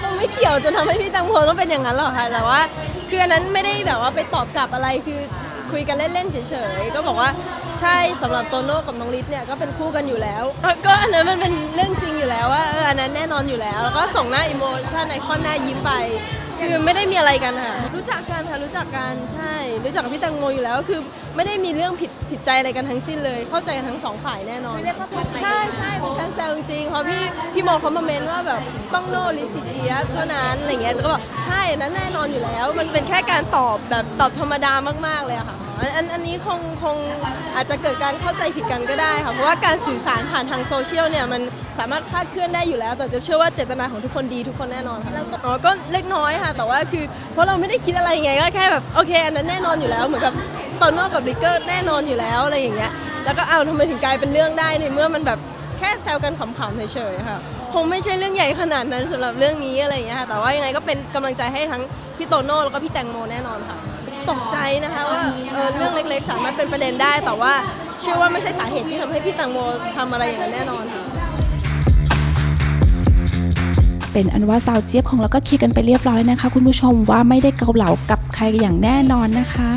คงไม่เกี่ยวจนทำให้พี่ตังโมต้องเป็นอย่างนั้นหรอกค่ะ แต่ว่าคืออันนั้นไม่ได้แบบว่าไปตอบกลับอะไรคือคุยกันเล่นๆเฉยๆ ก็บอกว่าใช่สำหรับโตโน่กับน้องลิศเนี่ยก็เป็นคู่กันอยู่แล้ว ก็อันนั้นมันเป็นเรื่องจริงอยู่แล้วว่าอันนั้นแน่นอนอยู่แล้ว แล้วก็ส่งหน้าอิโมชันไอคอนหน้ายิ้มไป คือไม่ได้มีอะไรกันค่ะ รู้จักกันค่ะรู้จักกันใช่ รู้จักกับพี่แตงโมอยู่แล้วคือ ไม่ได้มีเรื่องผิดผิดใจอะไรกันทั้งสิ้นเลย เข้าใจกันทั้งสองฝ่ายแน่นอนเรียกว่าพักไหนใช่ใช่เป็นการแซวจริงๆเพราะพี่พี่โมเขามาเมนว่าแบบต้องโนลิสิเจียบเท่านั้นอะไรเงี้ยจะก็บอกใช่อันนั้นแน่นอนอยู่แล้ว มันเป็นแค่การตอบแบบตอบธรรมดามากๆเลยอะค่ะ อันอันอันนี้คงคงอาจจะเกิดการเข้าใจผิดกันก็ได้ค่ะเพราะว่าการสื่อสารผ่านทางโซเชียลเนี่ยมันสามารถคลาดเคลื่อนได้อยู่แล้ว แต่จะเชื่อว่าเจตนาของทุกคนดีทุกคนแน่นอนค่ะอ๋อก็เล็กน้อยค่ะ แต่ว่าคือเพราะเราไม่ได้คิดอะไรไงก็แค่แบบโอเค อันนั้นแน่นอนอยู่แล้วเหมือนกับตอนนอกกับลิกเกอร์แน่นอนอยู่แล้วอะไรอย่างเงี้ยแล้วก็เอาทำไมถึงกลายเป็นเรื่องได้ในเมื่อมันแบบแค่แซวกันขำๆเฉยๆค่ะคงไม่ใช่เรื่องใหญ่ขนาดนั้นสำหรับเรื่องนี้อะไรอย่างเงี้ยค่ะแต่ว่ายังไงก็เป็นกำลังใจให้ทั้งพี่โตโน่แล้วก็พี่แตงโมแน่นอนค่ะ ตกใจนะคะว่าเออเรื่องเล็กๆ สามารถเป็นประเด็นได้ แต่ว่าเชื่อว่าไม่ใช่สาเหตุที่ทำให้พี่แตงโมทำอะไรอย่างนั้นแน่นอนค่ะ เป็นอันว่าสาวเจี๊ยบของเราก็เคลียร์กันไปเรียบร้อยนะคะ คุณผู้ชมว่าไม่ได้เกาเหลากับใครอย่างแน่นอนนะคะ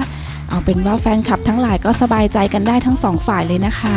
เอาเป็นว่าแฟนคลับทั้งหลายก็สบายใจกันได้ทั้งสองฝ่ายเลยนะคะ